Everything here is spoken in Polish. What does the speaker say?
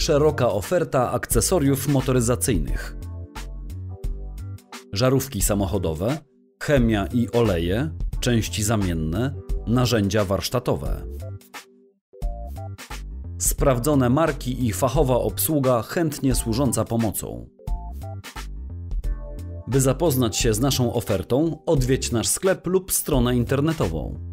szeroka oferta akcesoriów motoryzacyjnych. Żarówki samochodowe, chemia i oleje, części zamienne, narzędzia warsztatowe. Sprawdzone marki i fachowa obsługa chętnie służąca pomocą. By zapoznać się z naszą ofertą, odwiedź nasz sklep lub stronę internetową